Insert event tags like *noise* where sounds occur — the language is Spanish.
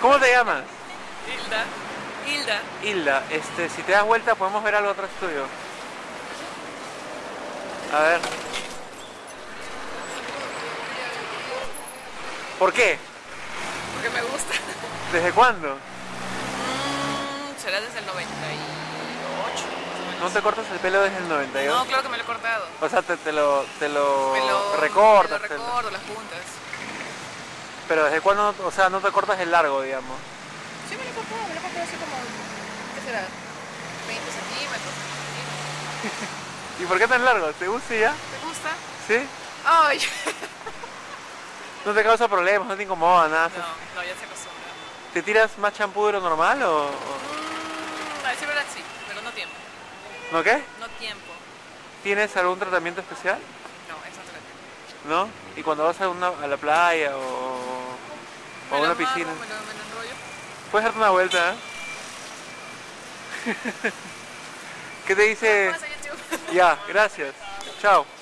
¿Cómo te llamas? Hilda. Hilda. Hilda, este, si te das vuelta podemos ver algo atrás tuyo. A ver. ¿Por qué? Porque me gusta. *laughs* ¿Desde cuándo? Mm, Será desde el 98. más o menos. ¿No te cortas el pelo desde el 92? No, claro que me lo he cortado. O sea, te, te lo, te lo, Me lo recortas. Me te lo lo- recorto, las puntas. Pero ¿desde cuándo? O sea, no te cortas el largo, digamos. Sí, me lo cortado. Me lo cortado así como. ¿Qué será? 20 centímetros. *laughs* ¿Y por qué tan largo? ¿Te gusta y ya? ¿Te gusta? ¿Sí? Ay. *laughs* ¿No te causa problemas? ¿No te incomoda nada? No, no, ya se acostumbra. ¿Te tiras más champú de lo normal o...? o- Mm, a decir verdad sí, pero no tiempo. ¿No qué? No tiempo. ¿Tienes algún tratamiento especial? No, eso no. ¿No? ¿Y cuando vas a, una, a la playa o, o Me una amarro, piscina? Me lo, me lo enrollo. Puedes darte una vuelta, ¿eh? *laughs* ¿Qué te dice? Ya, gracias. Chao.